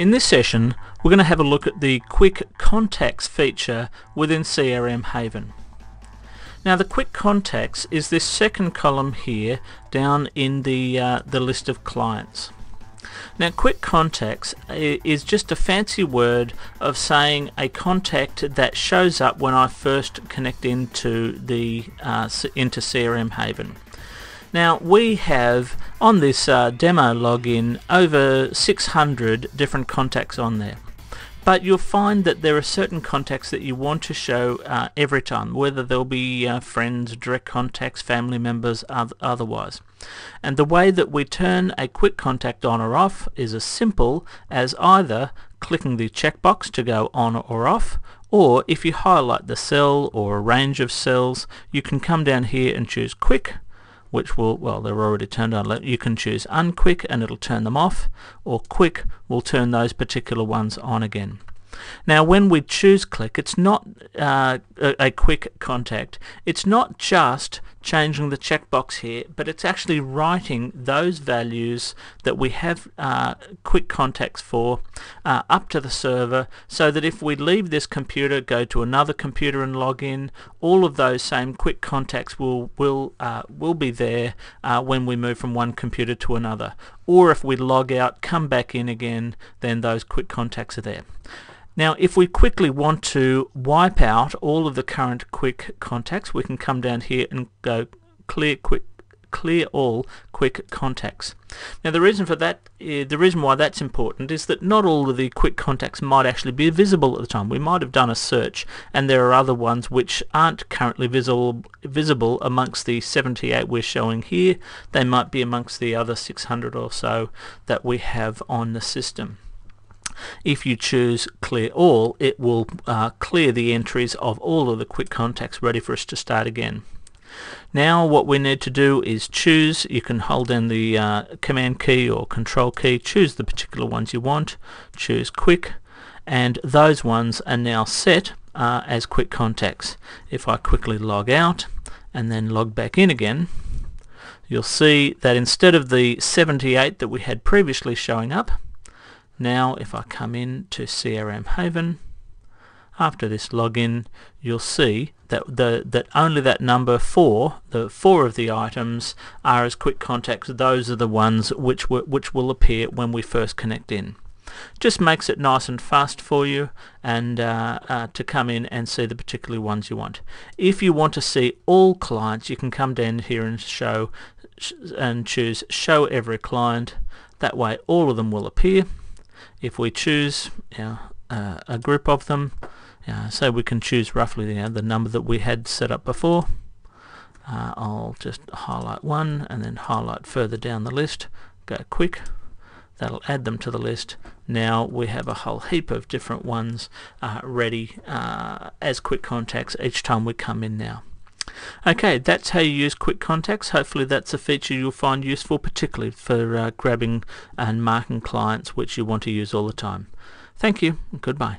In this session, we're going to have a look at the Quick Contacts feature within CRM Haven. Now the Quick Contacts is this second column here down in the, uh, the list of clients. Now Quick Contacts is just a fancy word of saying a contact that shows up when I first connect into the uh, into CRM Haven. Now we have on this uh, demo login over 600 different contacts on there but you'll find that there are certain contacts that you want to show uh, every time, whether they'll be uh, friends, direct contacts, family members, otherwise. And the way that we turn a quick contact on or off is as simple as either clicking the checkbox to go on or off, or if you highlight the cell or a range of cells, you can come down here and choose quick, which will, well, they're already turned on. You can choose unquick and it'll turn them off, or quick will turn those particular ones on again. Now when we choose click, it's not uh, a, a, quick contact. It's not just changing the checkbox here, but it's actually writing those values that we have uh, quick contacts for uh, up to the server so that if we leave this computer, go to another computer and log in, all of those same quick contacts will, will, uh, will be there uh, when we move from one computer to another. Or if we log out, come back in again, then those quick contacts are there. Now if we quickly want to wipe out all of the current quick contacts we can come down here and go clear quick clear all quick contacts. Now the reason for that, uh, the reason why that's important is that not all of the quick contacts might actually be visible at the time. We might have done a search and there are other ones which aren't currently visible visible amongst the 78 we're showing here. They might be amongst the other 600 or so that we have on the system. If you choose clear all, it will uh, clear the entries of all of the quick contacts ready for us to start again. Now what we need to do is choose, you can hold down the uh, command key or control key, choose the particular ones you want, choose quick, and those ones are now set uh, as quick contacts. If I quickly log out and then log back in again, you'll see that instead of the 78 that we had previously showing up, now if I come in to CRM Haven, after this login, you'll see that the that only that number four, the four of the items are as quick contacts. Those are the ones which were, which will appear when we first connect in. Just makes it nice and fast for you and uh, uh, to come in and see the particular ones you want. If you want to see all clients, you can come down here and show and choose show every client. That way all of them will appear if we choose you know, uh, a group of them, know, so we can choose roughly you know, the number that we had set up before. Uh, I'll just highlight one and then highlight further down the list, go quick, that'll add them to the list. Now we have a whole heap of different ones uh, ready uh, as quick contacts each time we come in now. Okay, that's how you use quick contacts. Hopefully that's a feature you'll find useful, particularly for uh, grabbing and marking clients which you want to use all the time. Thank you. Goodbye.